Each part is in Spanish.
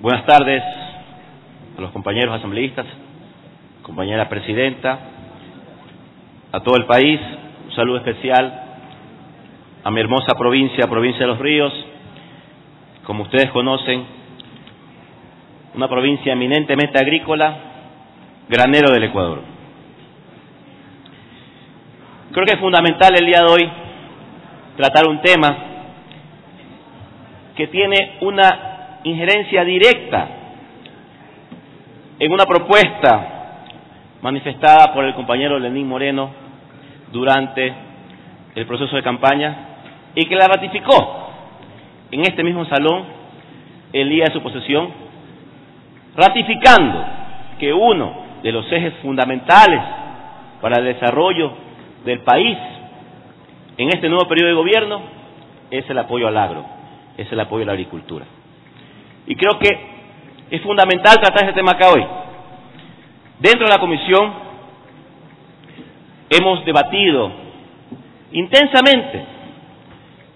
Buenas tardes a los compañeros asambleístas, compañera presidenta, a todo el país, un saludo especial a mi hermosa provincia, provincia de Los Ríos, como ustedes conocen, una provincia eminentemente agrícola, granero del Ecuador. Creo que es fundamental el día de hoy tratar un tema que tiene una injerencia directa en una propuesta manifestada por el compañero Lenín Moreno durante el proceso de campaña y que la ratificó en este mismo salón el día de su posesión, ratificando que uno de los ejes fundamentales para el desarrollo del país en este nuevo periodo de gobierno es el apoyo al agro, es el apoyo a la agricultura. Y creo que es fundamental tratar este tema acá hoy. Dentro de la comisión hemos debatido intensamente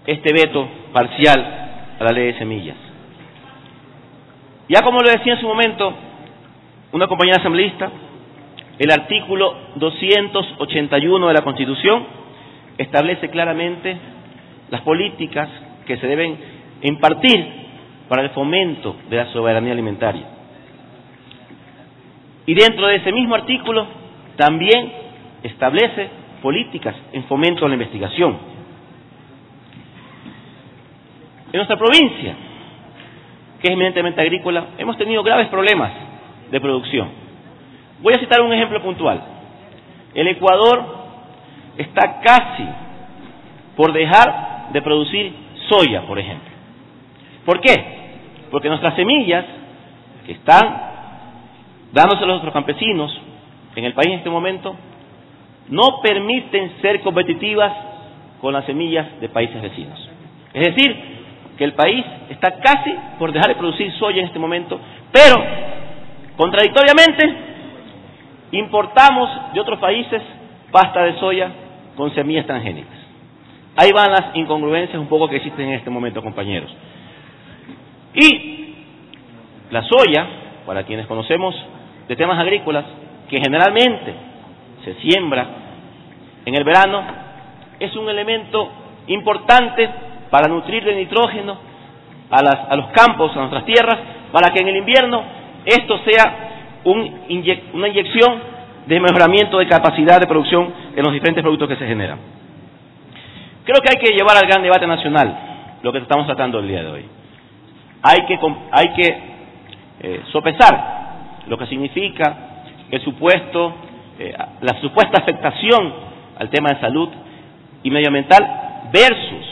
este veto parcial a la ley de semillas. Ya como lo decía en su momento una compañera asambleísta, el artículo 281 de la Constitución establece claramente las políticas que se deben impartir para el fomento de la soberanía alimentaria. Y dentro de ese mismo artículo también establece políticas en fomento a la investigación. En nuestra provincia, que es eminentemente agrícola, hemos tenido graves problemas de producción. Voy a citar un ejemplo puntual. El Ecuador está casi por dejar de producir soya, por ejemplo. ¿Por qué? Porque nuestras semillas, que están dándose a los otros campesinos en el país en este momento, no permiten ser competitivas con las semillas de países vecinos. Es decir, que el país está casi por dejar de producir soya en este momento, pero, contradictoriamente, importamos de otros países pasta de soya con semillas transgénicas. Ahí van las incongruencias un poco que existen en este momento, compañeros. Y la soya, para quienes conocemos de temas agrícolas, que generalmente se siembra en el verano, es un elemento importante para nutrir de nitrógeno a, las, a los campos, a nuestras tierras, para que en el invierno esto sea un, una inyección de mejoramiento de capacidad de producción en los diferentes productos que se generan. Creo que hay que llevar al gran debate nacional lo que estamos tratando el día de hoy. Hay que, hay que eh, sopesar lo que significa el supuesto, eh, la supuesta afectación al tema de salud y medioambiental versus,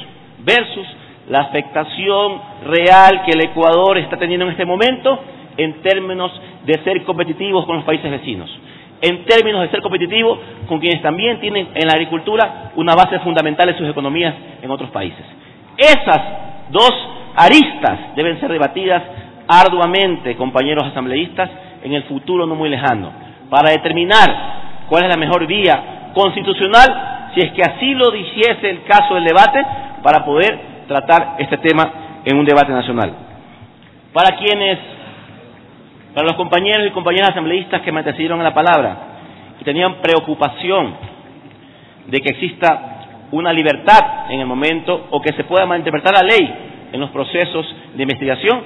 versus la afectación real que el Ecuador está teniendo en este momento en términos de ser competitivos con los países vecinos en términos de ser competitivo con quienes también tienen en la agricultura una base fundamental en sus economías en otros países. Esas dos aristas deben ser debatidas arduamente, compañeros asambleístas, en el futuro no muy lejano, para determinar cuál es la mejor vía constitucional, si es que así lo dijese el caso del debate, para poder tratar este tema en un debate nacional. Para quienes para los compañeros y compañeras asambleístas que me antecedieron en la palabra y tenían preocupación de que exista una libertad en el momento o que se pueda malinterpretar la ley en los procesos de investigación,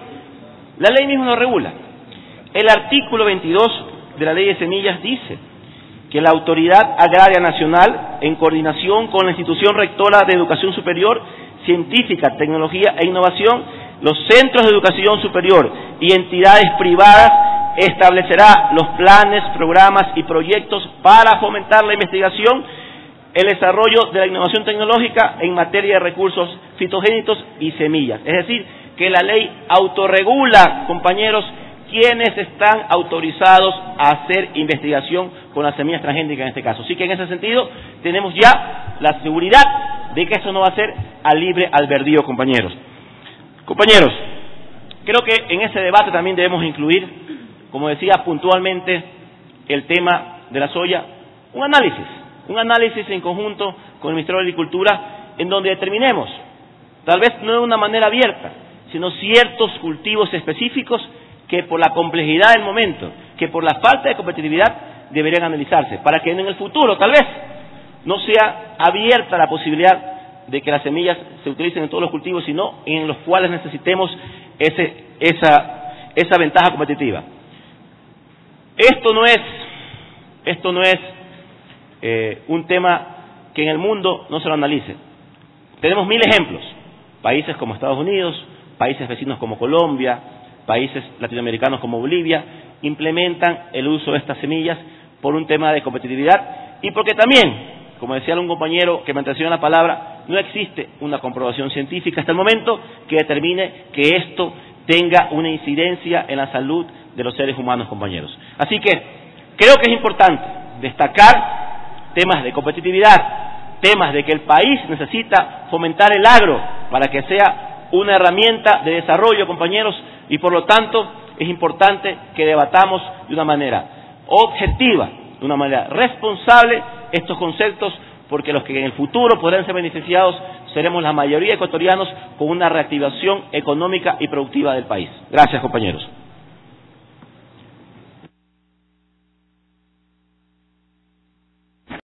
la ley misma lo regula. El artículo 22 de la ley de semillas dice que la Autoridad Agraria Nacional, en coordinación con la institución rectora de educación superior, científica, tecnología e innovación, los centros de educación superior y entidades privadas establecerá los planes, programas y proyectos para fomentar la investigación, el desarrollo de la innovación tecnológica en materia de recursos fitogénicos y semillas. Es decir, que la ley autorregula, compañeros, quienes están autorizados a hacer investigación con las semillas transgénicas en este caso. Así que en ese sentido tenemos ya la seguridad de que eso no va a ser a libre albedrío, compañeros. Compañeros, creo que en ese debate también debemos incluir, como decía puntualmente, el tema de la soya, un análisis, un análisis en conjunto con el Ministerio de Agricultura en donde determinemos, tal vez no de una manera abierta, sino ciertos cultivos específicos que por la complejidad del momento, que por la falta de competitividad deberían analizarse, para que en el futuro tal vez no sea abierta la posibilidad de que las semillas se utilicen en todos los cultivos, sino en los cuales necesitemos ese, esa, esa ventaja competitiva. Esto no es, esto no es eh, un tema que en el mundo no se lo analice. Tenemos mil ejemplos. Países como Estados Unidos, países vecinos como Colombia, países latinoamericanos como Bolivia, implementan el uso de estas semillas por un tema de competitividad y porque también, como decía un compañero que me atención la palabra, no existe una comprobación científica hasta el momento que determine que esto tenga una incidencia en la salud de los seres humanos, compañeros. Así que creo que es importante destacar temas de competitividad, temas de que el país necesita fomentar el agro para que sea una herramienta de desarrollo, compañeros, y por lo tanto es importante que debatamos de una manera objetiva, de una manera responsable estos conceptos, porque los que en el futuro podrán ser beneficiados seremos la mayoría ecuatorianos con una reactivación económica y productiva del país. Gracias, compañeros.